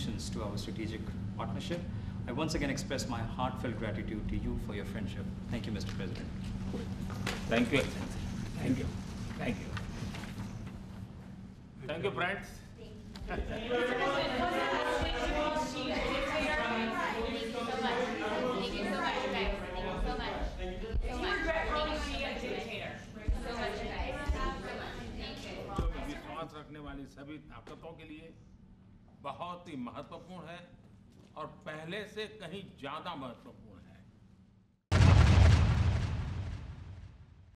dimensions to our strategic partnership. I once again express my heartfelt gratitude to you for your friendship. Thank you, Mr. President. Thank you, Excellency. Thank you. Thank you. Thank you, friends. जो विश्वास रखने वाली सभी ताकतों के लिए बहुत ही महत्वपूर्ण है और पहले से कहीं ज़्यादा महत्वपूर्ण